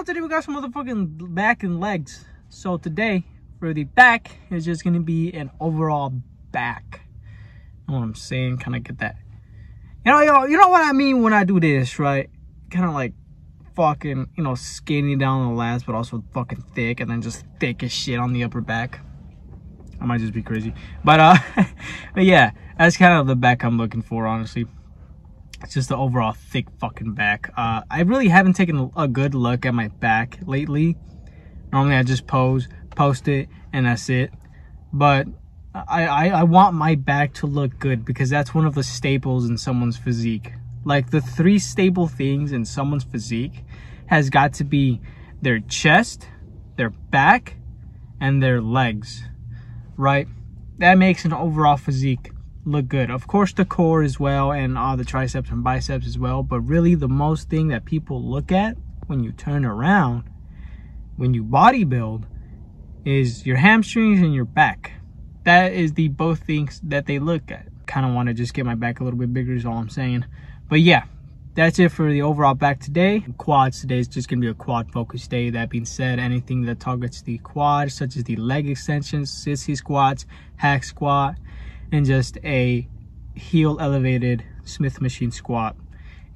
out today we got some motherfucking back and legs. So today for the back is just gonna be an overall back. You know what I'm saying? Kind of get that. You know, you know, you know what I mean when I do this, right? Kind of like fucking, you know, skinny down the last, but also fucking thick, and then just thick as shit on the upper back. I might just be crazy, but uh, but yeah, that's kind of the back I'm looking for, honestly. It's just the overall thick fucking back. Uh, I really haven't taken a good look at my back lately. Normally I just pose, post it, and that's it. But I, I, I want my back to look good because that's one of the staples in someone's physique. Like the three staple things in someone's physique has got to be their chest, their back, and their legs, right? That makes an overall physique look good. Of course, the core as well, and all the triceps and biceps as well. But really, the most thing that people look at when you turn around, when you bodybuild, is your hamstrings and your back. That is the both things that they look at. Kind of want to just get my back a little bit bigger is all I'm saying. But yeah, that's it for the overall back today. Quads today is just to be a quad focus day. That being said, anything that targets the quad, such as the leg extensions, sissy squats, hack squat, and just a heel elevated Smith machine squat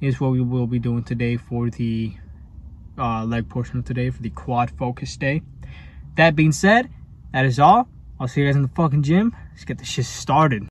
is what we will be doing today for the uh, leg portion of today for the quad focus day. That being said, that is all. I'll see you guys in the fucking gym. Let's get this shit started.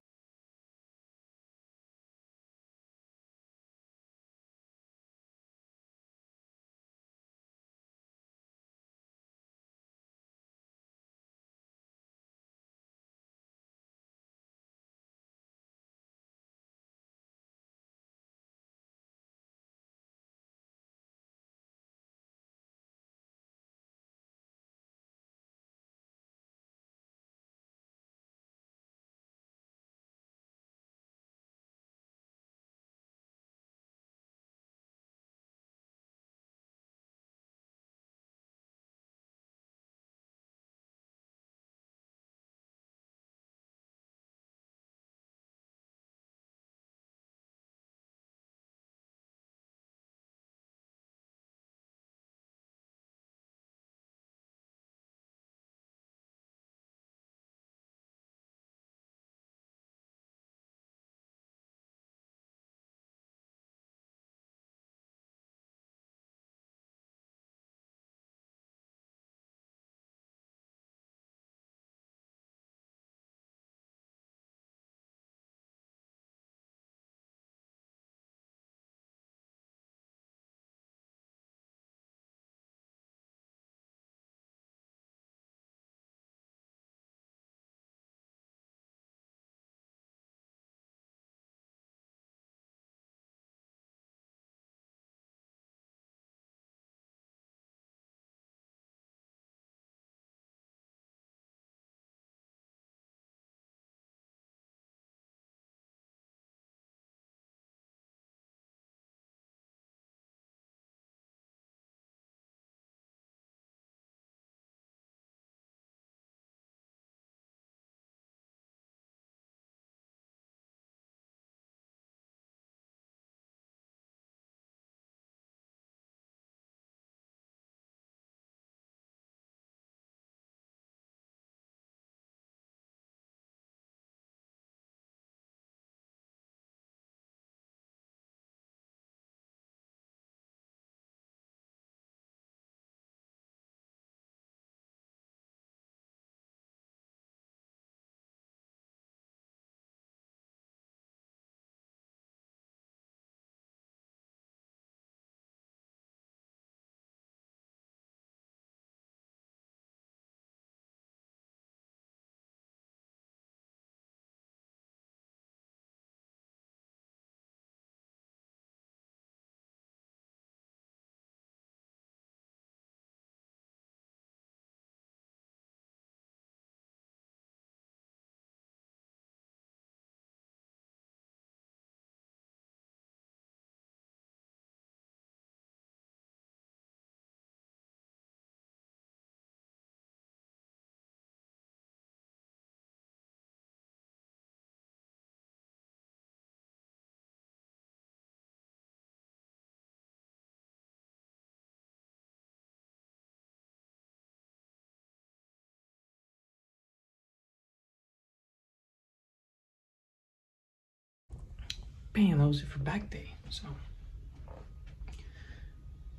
Bam, that was it for back day. So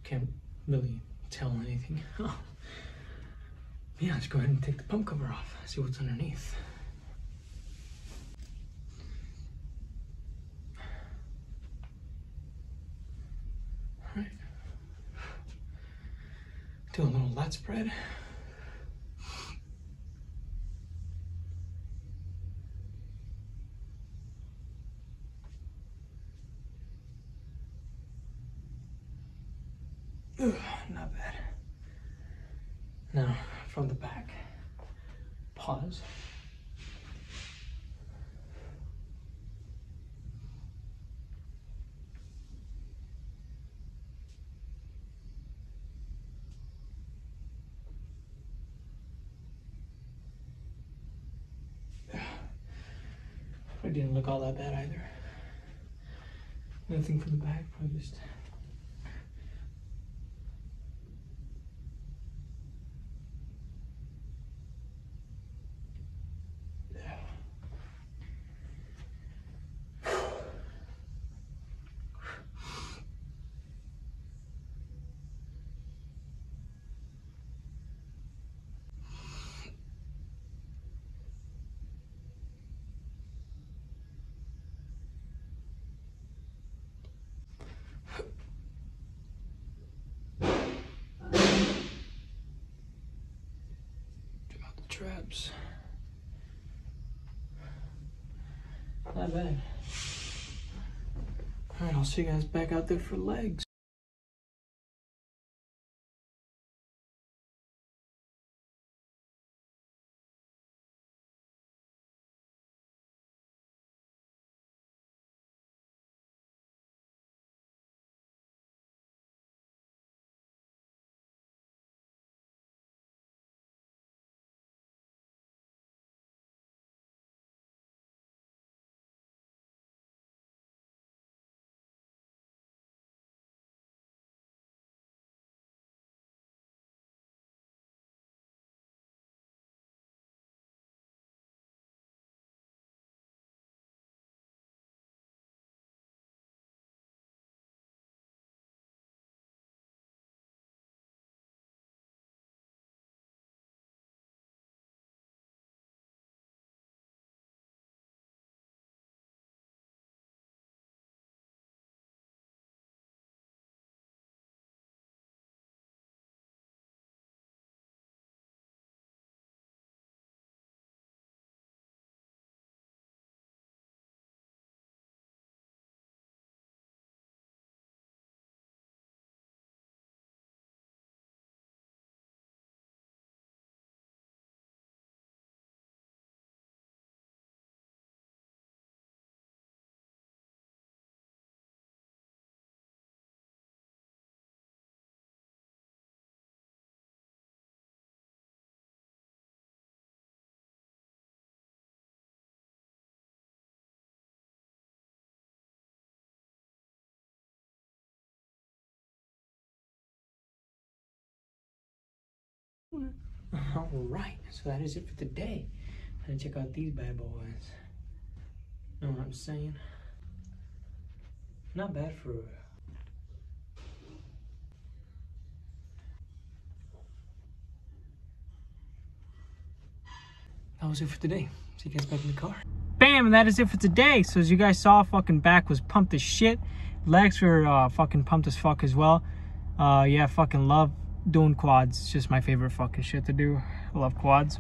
can't really tell anything. Oh. Yeah, let's go ahead and take the pump cover off. See what's underneath. Alright. Do a little lat spread. Not bad. Now, from the back, pause. It didn't look all that bad either. Nothing from the back, probably just Check out the traps. Not bad. Alright, I'll see you guys back out there for legs. All right, so that is it for today. And check out these bad boys. Know what I'm saying? Not bad for that was it for today. See you guys back in the car. Bam, and that is it for today. So as you guys saw, fucking back was pumped as shit. Legs were uh, fucking pumped as fuck as well. Uh, yeah, fucking love doing quads. It's just my favorite fucking shit to do. I love quads.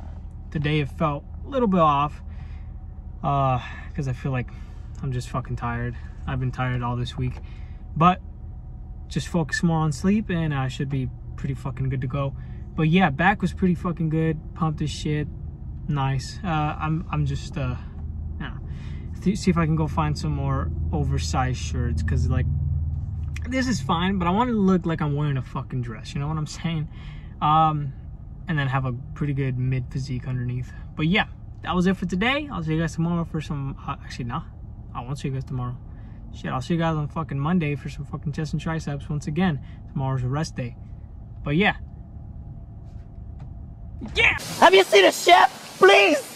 Today it felt a little bit off. Uh, because I feel like I'm just fucking tired. I've been tired all this week. But just focus more on sleep and I should be pretty fucking good to go. But yeah, back was pretty fucking good. Pumped as shit. Nice. Uh, I'm I'm just uh, yeah. See if I can go find some more oversized shirts because like this is fine, but I want to look like I'm wearing a fucking dress. You know what I'm saying? Um, and then have a pretty good mid physique underneath. But yeah, that was it for today. I'll see you guys tomorrow for some. Uh, actually, nah, I won't see you guys tomorrow. Shit, I'll see you guys on fucking Monday for some fucking chest and triceps once again. Tomorrow's a rest day. But yeah. Yeah! Have you seen a chef? Please!